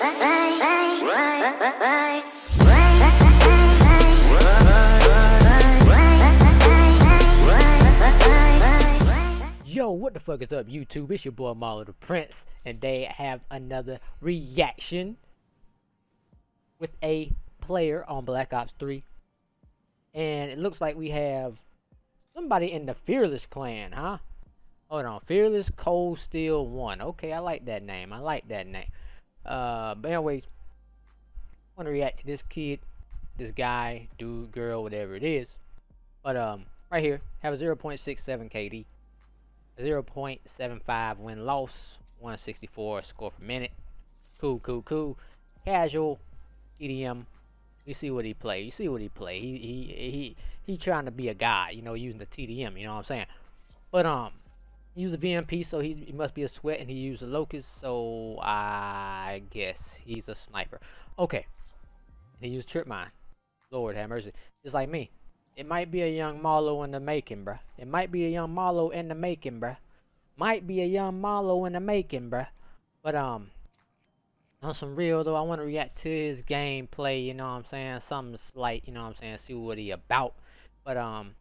Yo, what the fuck is up, YouTube? It's your boy Mallo the Prince, and they have another reaction with a player on Black Ops 3. And it looks like we have somebody in the Fearless clan, huh? Hold on, Fearless Cold Steel 1. Okay, I like that name. I like that name. Uh, but anyways, I want to react to this kid, this guy, dude, girl, whatever it is. But, um, right here, have a 0.67 KD. 0.75 win loss, 164 score per minute. Cool, cool, cool. Casual, TDM. You see what he play. You see what he play. He he he he trying to be a guy, you know, using the TDM. You know what I'm saying? But um, used a VMP, so he, he must be a sweat, and he used a Locus, so I guess he's a sniper. Okay. He used trip mine. Lord have mercy. Just like me. It might be a young Mallo in the making, bruh. It might be a young Mallo in the making, bruh. Might be a young Mallo in the making, bruh. But, um, on some real, though, I want to react to his gameplay, you know what I'm saying? Something slight, you know what I'm saying? See what he about. But, um,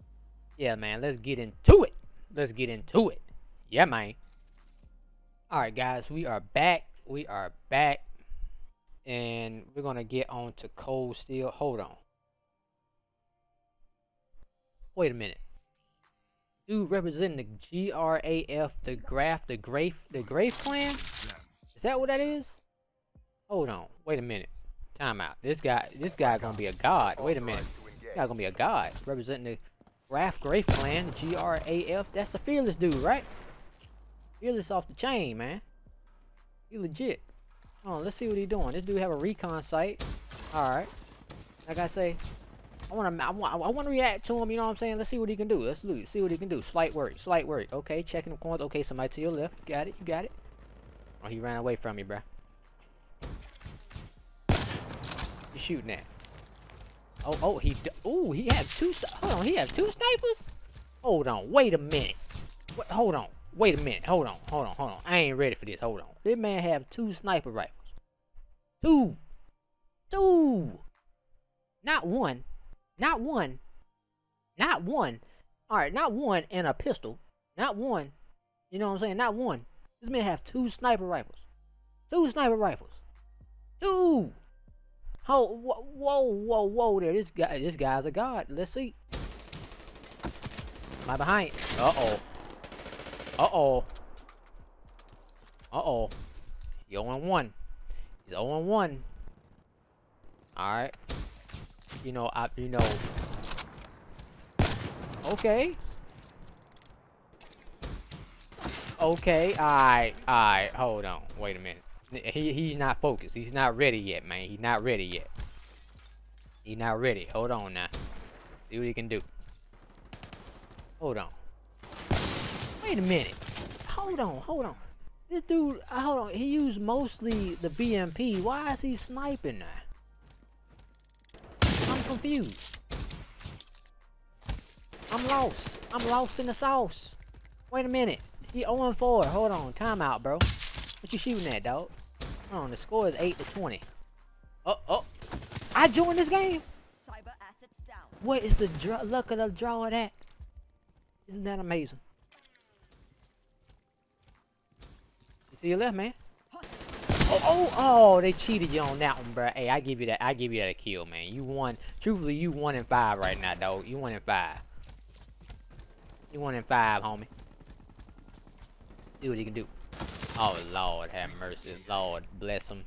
yeah, man, let's get into it. Let's get into it. Yeah, man. Alright, guys, we are back. We are back. And we're going to get on to Cold Steel. Hold on. Wait a minute. Dude representing the GRAF, the Graph, the Grafe, the Grafe clan? Is that what that is? Hold on. Wait a minute. Time out. This guy, this guy gonna be a god. Wait a minute. This guy gonna be a god. Representing the Graph Grafe clan, G-R-A-F. That's the fearless dude, right? Fearless off the chain, man. He legit. Oh, let's see what he doing. This dude have a recon site. Alright. Like I say, I want to I want I want to react to him, you know what I'm saying? Let's see what he can do. Let's loot. See what he can do. Slight worry. Slight worry. Okay, checking the corners. Okay, somebody to your left. You got it. You got it. Oh, he ran away from me, bruh. You shooting at? Oh, oh, he Oh, he has two Hold on, he has two snipers? Hold on. Wait a minute. What, hold on. Wait a minute. Hold on. Hold on. Hold on. I ain't ready for this. Hold on. This man have two sniper rifles. Two. Two. Not one. Not one. Not one. Alright, not one and a pistol. Not one. You know what I'm saying? Not one. This man have two sniper rifles. Two sniper rifles. Two. Oh, whoa, whoa, whoa, whoa there. This guy, this guy's a god. Let's see. I behind? Uh-oh. Uh-oh. Uh-oh. He's 0-1. He's 0-1. Alright you know, I, you know. Okay. Okay, alright, alright, hold on, wait a minute. He he's not focused. He's not ready yet, man. He's not ready yet. He's not ready. Hold on now. See what he can do. Hold on. Wait a minute. Hold on, hold on. This dude, uh, hold on. He used mostly the VMP. Why is he sniping now? I'm confused. I'm lost. I'm lost in the sauce. Wait a minute. He 0 4. Hold on. Timeout, bro. What you shooting at, dog? Hold on. The score is 8 to 20. Oh, oh. I joined this game? What is the luck of the draw of that? Isn't that amazing? See your left, man? Oh, oh, oh, they cheated you on that one, bro. Hey, I give you that. I give you that a kill, man. You won. Truthfully, you one in five right now, dog. You one in five. You one in five, homie. See what he can do. Oh, Lord, have mercy. Lord, bless him.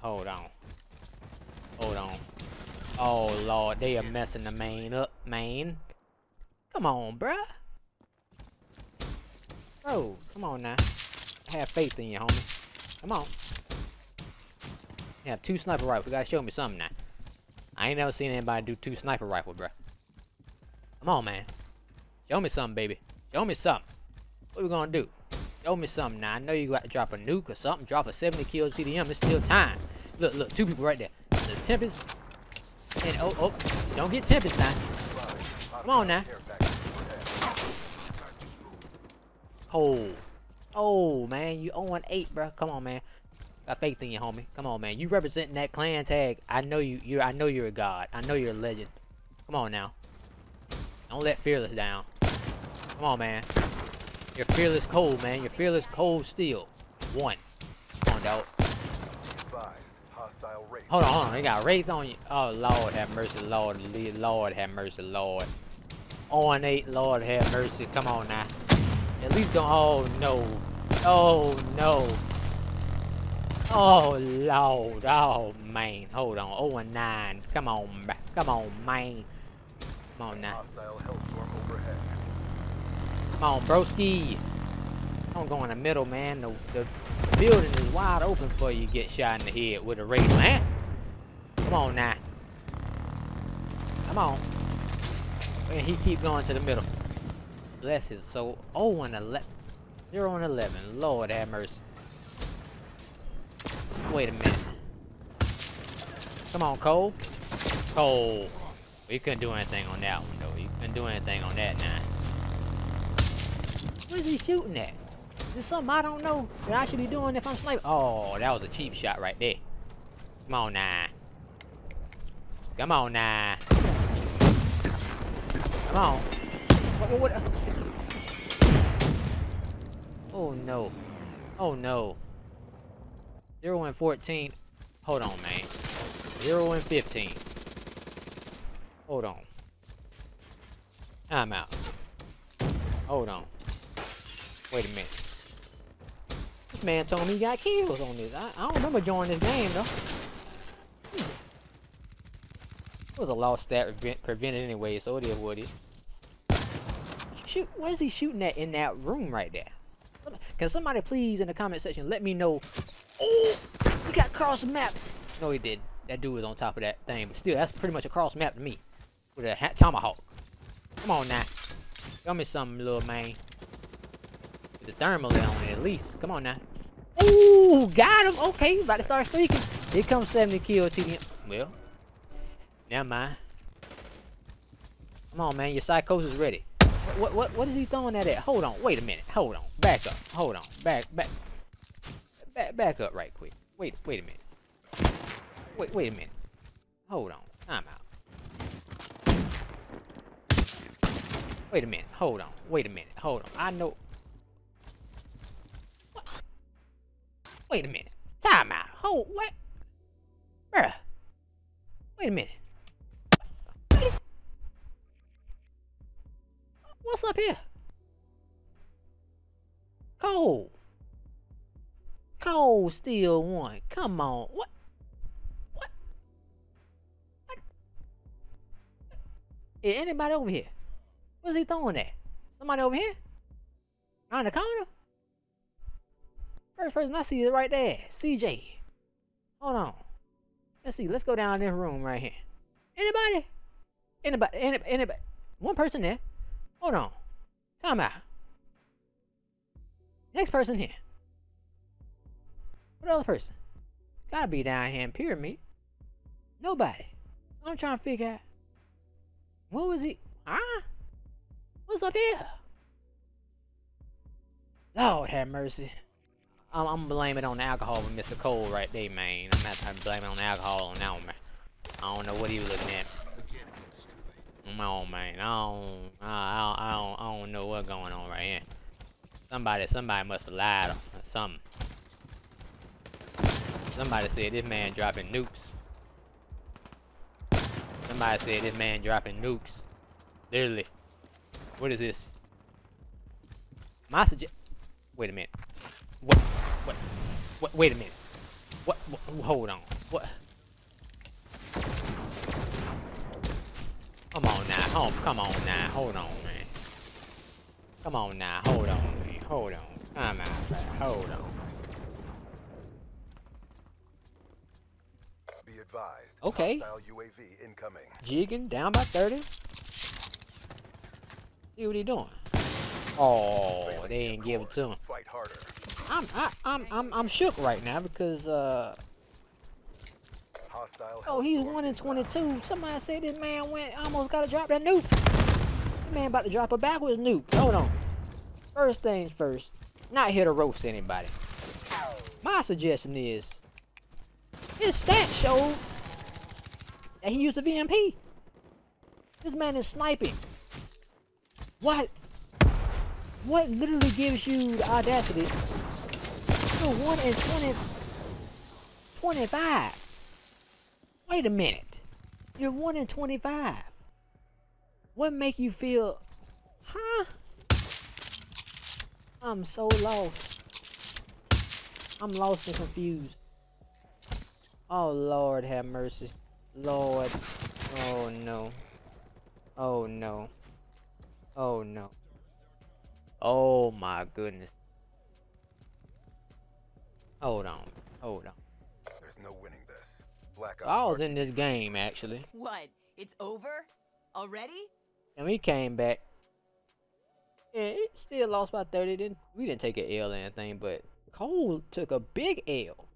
Hold on. Hold on. Oh, Lord, they are messing the main up, man. Come on, bruh. Bro, come on now. Have faith in you, homie. Come on. You have two sniper rifles. You gotta show me something now. I ain't never seen anybody do two sniper rifles, bruh. Come on, man. Show me something, baby. Show me something. What we gonna do? Show me something now. I know you got to drop a nuke or something. Drop a 70 kill TDM. It's still time. Look, look. Two people right there. The Tempest. And, oh, oh. Don't get Tempest now. Come on now. Oh. Oh, man. You 0 8, bro. Come on, man. Got faith in you, homie. Come on, man. You representing that clan tag. I know you. You. I know you're a god. I know you're a legend. Come on now. Don't let fearless down. Come on, man. You're fearless cold, man. You're fearless cold steel. One. Come on, dog. Hold on, hold on. They got wraith on you. Oh, Lord have mercy, Lord. Lord have mercy, Lord. On eight, Lord have mercy. Come on now. At least don't. Oh no. Oh no. Oh Lord. Oh man. Hold on. Oh and nine. Come on, come on, man. Come on now. Come on, broski. Don't go in the middle, man. The, the, the building is wide open for you. To get shot in the head with a wraith, man. Come on now. Come on. And he keep going to the middle. Bless his soul. Oh, and 11. 0 and 11. Lord have mercy. Wait a minute. Come on, Cole. Cole. We couldn't do anything on that one, though. You couldn't do anything on that now. What is he shooting at? Is something I don't know that I should be doing if I'm sniping? Oh, that was a cheap shot right there. Come on now. Come on now. Come on. What, what, what? Oh no. Oh no. 0 and 14. Hold on, man. 0 and 15. Hold on. I'm out. Hold on. Wait a minute. This man told me he got kills on this. I, I don't remember joining this game, though. It was a lost stat prevented anyway, so it is what it is. Shoot, what is he shooting at in that room right there? Can somebody please in the comment section let me know? Oh, he got cross map. No, he did. That dude was on top of that thing, but still, that's pretty much a cross map to me. With a hat tomahawk. Come on now. tell me something, little man. With the thermal on it at least. Come on now. Ooh, got him. Okay, about to start speaking. Here comes 70 kill TDM. Well, Never mind. Come on, man. Your psychosis is ready. What, what, what is he throwing that at? Hold on. Wait a minute. Hold on. Back up. Hold on. Back, back. Back, back up right quick. Wait, wait a minute. Wait, wait a minute. Hold on. I'm out. Wait a minute. Hold on. Wait a minute. Hold on. I know. Wait a minute. Time out. Hold. What? Bruh. Wait a minute. What's up here? Cole. Cole still one. Come on. What? What? What? Is anybody over here? What's he throwing at? Somebody over here? Around the corner? First person I see is right there. CJ. Hold on. Let's see. Let's go down this room right here. Anybody? Anybody? Anybody? Anybody? One person there. Hold on. Time out. Next person here. What other person? Gotta be down here in Pyramid. Nobody. I'm trying to figure out. What was he? Huh? What's up here? Lord have mercy. I'm, I'm blaming it on the alcohol with Mr. Cole right there, man. I'm not trying to blame it on the alcohol on that one, man. I don't know what he was looking at. Come on, man. I don't, I don't, I don't, I don't know what's going on right here. Somebody, somebody must have lied or something. Somebody said this man dropping nukes. Somebody said this man dropping nukes. Literally. What is this? My suggest. Wait a minute. What? What? What? Wait a minute. What? what hold on. What? Come Oh, come on now. Hold on, man. Come on now. Hold on, man. Hold on. Come on, man. Hold on. Be advised. Okay. UAV incoming. Jigging down by 30. See what he doing. Oh, they didn't give it to him. Fight harder. I'm I, I'm I'm I'm shook right now because uh oh he's one in twenty two. Somebody said this man went almost got to drop that nuke. This man about to drop a backwards nuke. Hold on. First things first, not here to roast anybody. My suggestion is His stats show that he used a VMP. This man is sniping. What? What literally gives you the audacity to 1 in 20, 25? Wait a minute. You're 1 in 25. What make you feel, huh? I'm so lost. I'm lost and confused. Oh Lord have mercy. Lord. Oh no. Oh no. Oh no. Oh my goodness. Hold on. Hold on. There's no winning. Black Ops I was in this game actually. What? It's over? Already? And we came back. Yeah, it still lost by 30. Didn't we didn't take an L or anything, but Cole took a big L.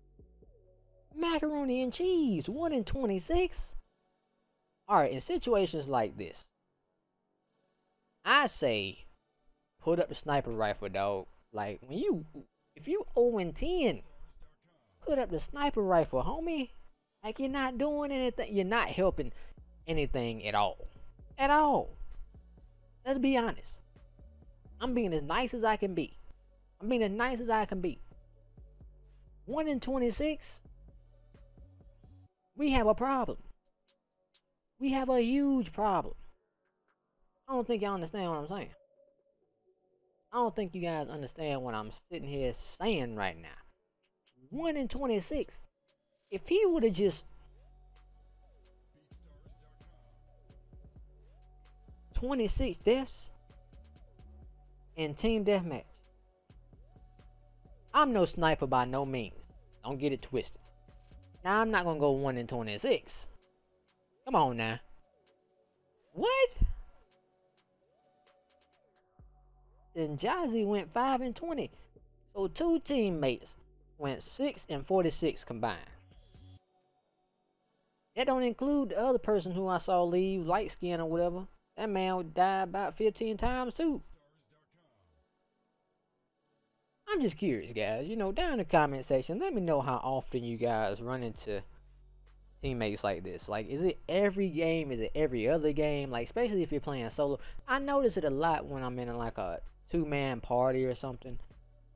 Macaroni and cheese, 1 in 26. Alright, in situations like this, I say put up the sniper rifle, dog. Like when you if you 0 and 10, put up the sniper rifle, homie. Like you're not doing anything, you're not helping anything at all. At all. Let's be honest. I'm being as nice as I can be. I'm being as nice as I can be. 1 in 26. We have a problem. We have a huge problem. I don't think y'all understand what I'm saying. I don't think you guys understand what I'm sitting here saying right now. 1 in 26. If he would have just 26 deaths in team deathmatch. I'm no sniper by no means. Don't get it twisted. Now I'm not gonna go 1 in 26. Come on now. What? Then Jazzy went 5 and 20. So two teammates went 6 and 46 combined. That don't include the other person who I saw leave, light skin or whatever. That man would die about 15 times too. I'm just curious, guys. You know, down in the comment section, let me know how often you guys run into teammates like this. Like, is it every game? Is it every other game? Like, especially if you're playing solo. I notice it a lot when I'm in like a two-man party or something.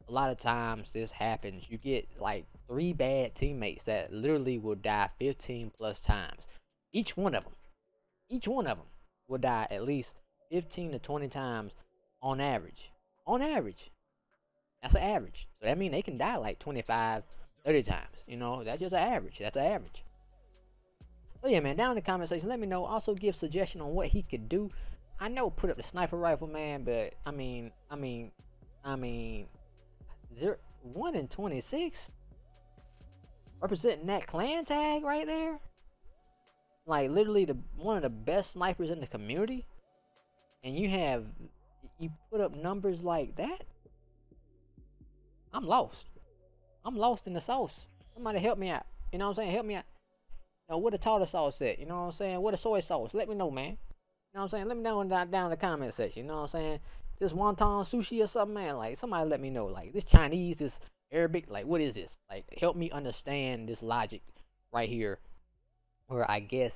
A lot of times this happens. You get like three bad teammates that literally will die 15 plus times. Each one of them. Each one of them will die at least 15 to 20 times on average. On average. That's an average. So that means they can die like 25, 30 times. You know, that's just an average. That's an average. So yeah, man, down in the comment section, let me know. Also give suggestion on what he could do. I know put up the sniper rifle, man, but I mean, I mean, I mean, zero, 1 in 26? Representing that clan tag right there? Like, literally the one of the best snipers in the community? And you have, you put up numbers like that? I'm lost. I'm lost in the sauce. Somebody help me out. You know what I'm saying? Help me out. Know, what a tartar sauce at? You know what I'm saying? What a soy sauce? Let me know, man. You know what I'm saying? Let me know down, down in the comment section. You know what I'm saying? This wonton sushi or something, man. Like, somebody let me know. Like, this Chinese, this Arabic, like, what is this? Like, help me understand this logic right here. Where I guess,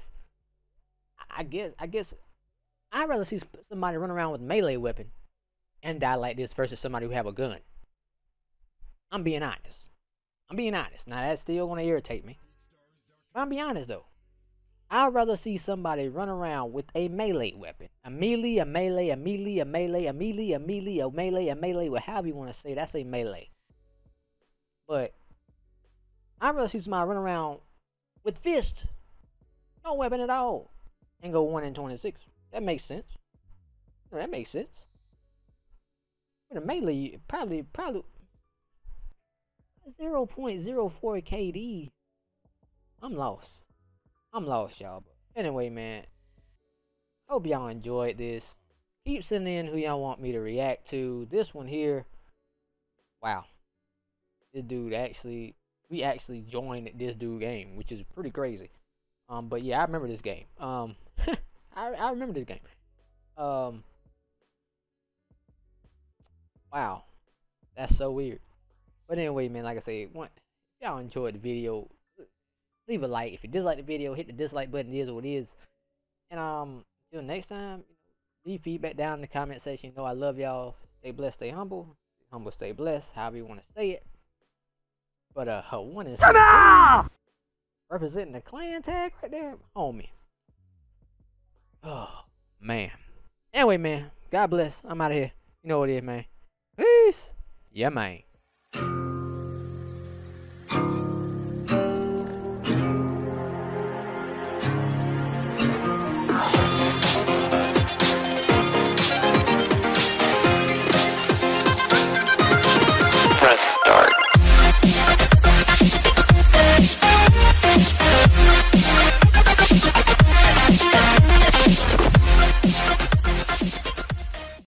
I guess, I guess, I'd rather see somebody run around with melee weapon and die like this versus somebody who have a gun. I'm being honest. I'm being honest. Now that's still gonna irritate me. But I'm being honest though. I'd rather see somebody run around with a melee weapon. A melee, a melee, a melee, a melee, a melee, a melee, a melee, a melee, or however you want to say that's a melee. But I'd rather see somebody run around with fist. No weapon at all. And go 1 in 26. That makes sense. That makes sense. With a melee, probably, probably, 0.04 KD. I'm lost. I'm lost, y'all. But anyway, man. Hope y'all enjoyed this. Keep sending in who y'all want me to react to. This one here. Wow. This dude actually we actually joined this dude game, which is pretty crazy. Um, but yeah, I remember this game. Um, I I remember this game. Um, wow, that's so weird. But anyway, man, like I say, if y'all enjoyed the video, leave a like. If you dislike the video, hit the dislike button. It is what it is. And um, until next time, leave feedback down in the comment section. You know I love y'all. Stay blessed, stay humble. Humble, stay blessed. However you want to say it. But uh, one is representing the clan tag right there, homie. Oh man. Anyway, man. God bless. I'm out of here. You know what it is, man. Peace. Yeah, man.